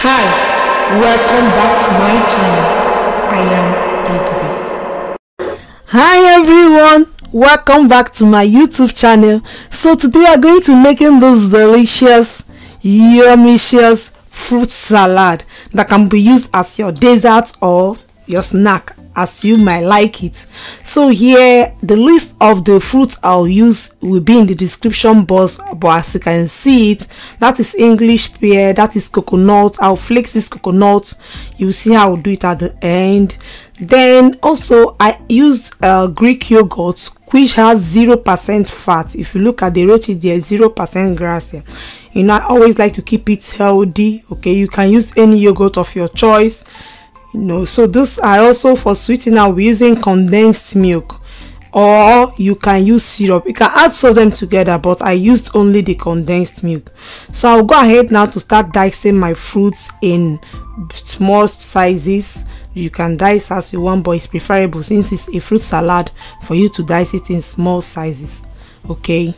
Hi, welcome back to my channel. I am Ebube. Hi everyone, welcome back to my YouTube channel. So today we are going to making those delicious, yummicious fruit salad that can be used as your dessert or your snack as you might like it. So here the list of the fruits i'll use will be in the description box but as you can see it that is english pear that is coconut. I'll flex this coconut. You see how i'll do it at the end. Then also i used uh, greek yogurt which has zero percent fat. If you look at the rating there zero percent grass here. You know i always like to keep it healthy okay? You can use any yogurt of your choice you know so this are also for sweetener we're using condensed milk or you can use syrup. You can add some of them together but i used only the condensed milk. So i'll go ahead now to start dicing my fruits in small sizes. You can dice as you want but it's preferable since it's a fruit salad for you to dice it in small sizes. Okay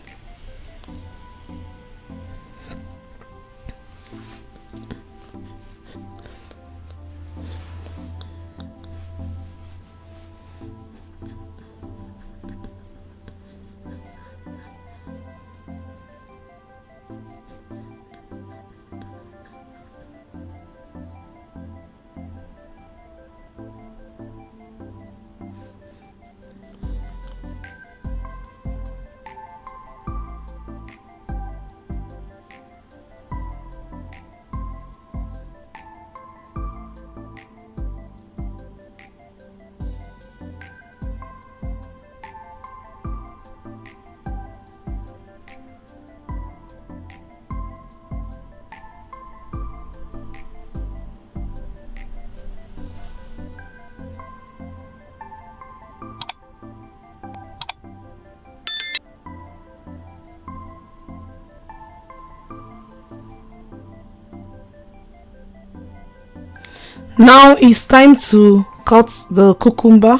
now it's time to cut the cucumber.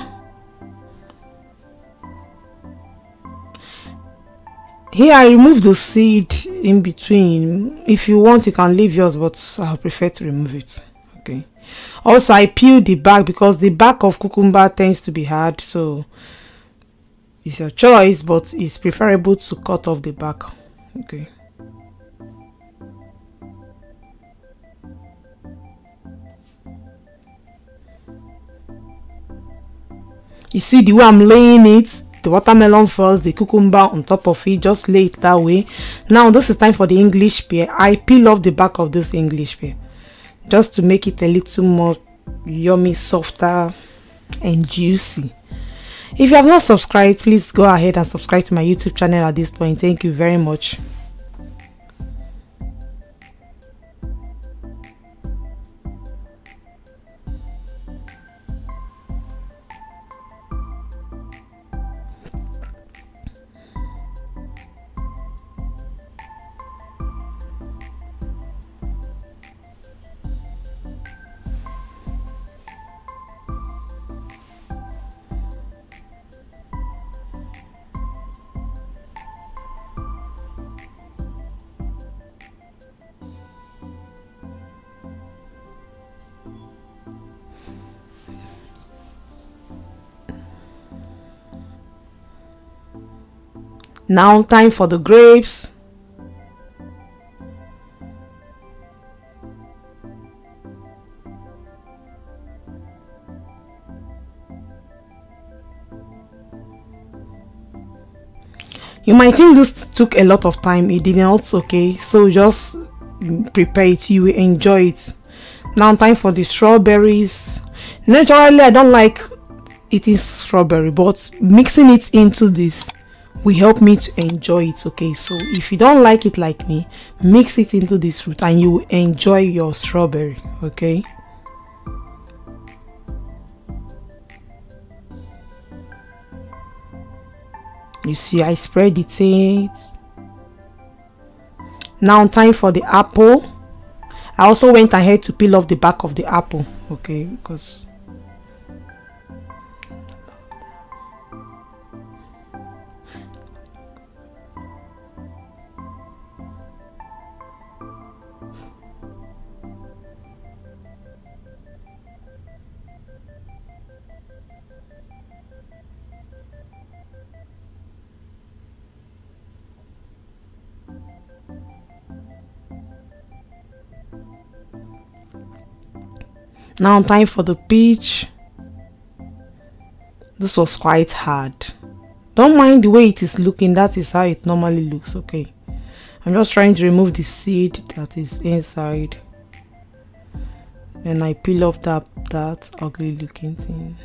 Here i remove the seed in between. If you want you can leave yours but i prefer to remove it okay? Also i peel the back because the back of cucumber tends to be hard so it's your choice but it's preferable to cut off the back okay you see the way i'm laying it the watermelon first the cucumber on top of it just lay it that way. Now this is time for the english pear. I peel off the back of this english pear just to make it a little more yummy softer and juicy. If you have not subscribed please go ahead and subscribe to my youtube channel at this point. Thank you very much now time for the grapes. You might think this took a lot of time. It did not okay. So just prepare it. You will enjoy it. Now time for the strawberries. Naturally i don't like eating strawberry but mixing it into this will help me to enjoy it okay? So if you don't like it like me mix it into this fruit and you will enjoy your strawberry okay? You see i spread it in now time for the apple. I also went ahead to peel off the back of the apple okay? Because now time for the peach this was quite hard. Don't mind the way it is looking that is how it normally looks okay? I'm just trying to remove the seed that is inside. Then i peel off that that ugly looking thing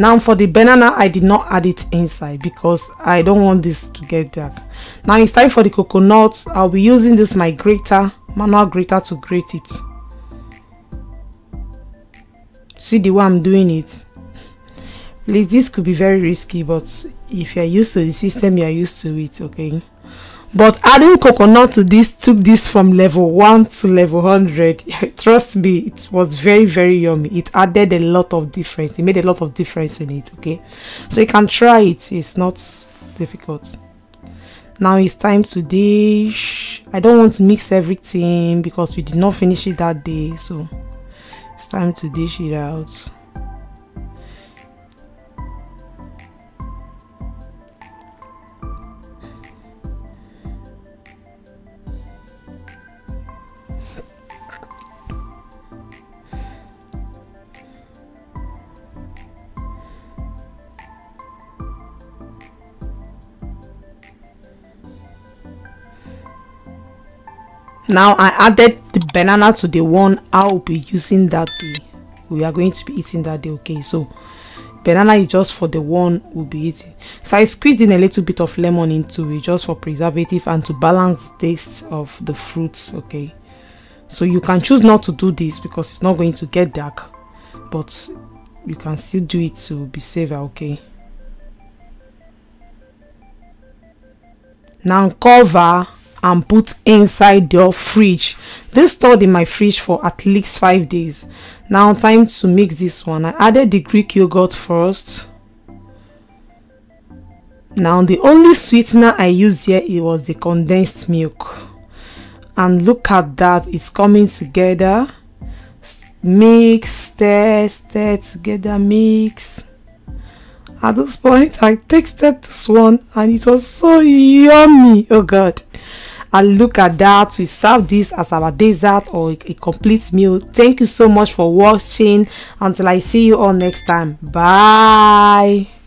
now for the banana i did not add it inside because i don't want this to get dark. Now it's time for the coconut. I'll be using this my grater manual grater to grate it. See the way i'm doing it? Please this could be very risky but if you're used to the system you're used to it okay but adding coconut to this took this from level 1 to level 100 trust me it was very very yummy. It added a lot of difference. It made a lot of difference in it okay? So you can try it. It's not difficult. Now it's time to dish. I don't want to mix everything because we did not finish it that day so it's time to dish it out now i added the banana to the one i'll be using that day. We are going to be eating that day okay? So banana is just for the one we'll be eating. So i squeezed in a little bit of lemon into it just for preservative and to balance the taste of the fruits okay? So you can choose not to do this because it's not going to get dark but you can still do it to be safer okay? Now cover and put inside your fridge. This stored in my fridge for at least five days. Now time to mix this one. I added the greek yogurt first. Now the only sweetener i used here it was the condensed milk. And look at that it's coming together. Mix stir stir together mix. At this point i tasted this one and it was so yummy. Oh god and look at that. We serve this as our dessert or a, complete meal. Thank you so much for watching. Until i see you all next time. Bye